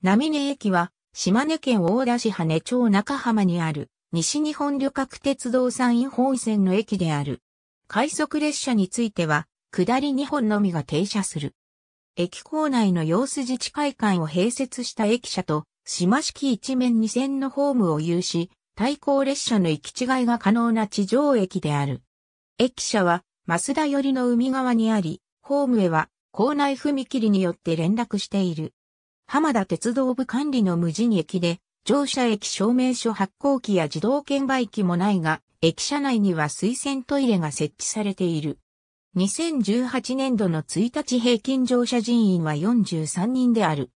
波根駅は、島根県大田市羽根町中浜にある、西日本旅客鉄道山陰本線の駅である。快速列車については、下り2本のみが停車する。駅構内の様子自治会館を併設した駅舎と、島式一面二線のホームを有し、対向列車の行き違いが可能な地上駅である。駅舎は、増田寄りの海側にあり、ホームへは、構内踏切によって連絡している。浜田鉄道部管理の無人駅で、乗車駅証明書発行機や自動券売機もないが、駅舎内には水洗トイレが設置されている。2018年度の1日平均乗車人員は43人である。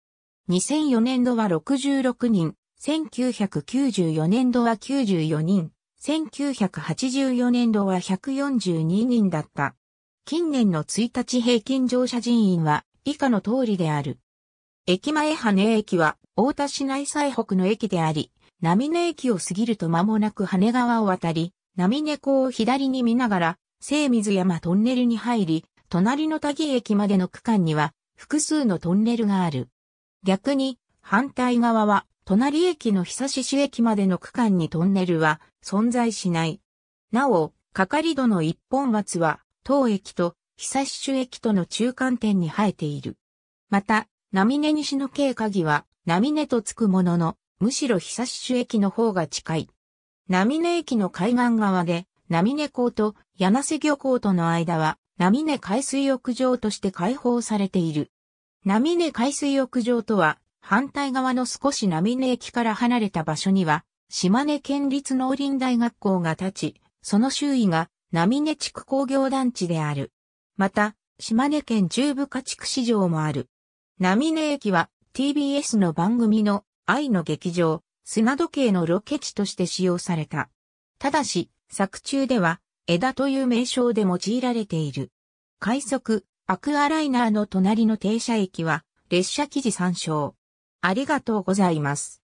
2004年度は66人、1994年度は94人、1984年度は142人だった。近年の1日平均乗車人員は以下の通りである。駅前羽根駅は、大田市内最北の駅であり、波根駅を過ぎると間もなく羽川を渡り、波根港を左に見ながら、清水山トンネルに入り、隣の田木駅までの区間には、複数のトンネルがある。逆に、反対側は、隣駅の久志市駅までの区間にトンネルは存在しない。なお、係戸の一本松は、当駅と久志市駅との中間点に生えている。また、波根西の京鍵は、波根とつくものの、むしろ久し主駅の方が近い。波根駅の海岸側で、波根港と柳瀬漁港との間は、波根海水浴場として開放されている。波根海水浴場とは、反対側の少し波根駅から離れた場所には、島根県立農林大学校が立ち、その周囲が波根地区工業団地である。また、島根県中部家畜市場もある。波根駅は TBS の番組の愛の劇場、砂時計のロケ地として使用された。ただし、作中では枝という名称で用いられている。快速、アクアライナーの隣の停車駅は列車記事参照。ありがとうございます。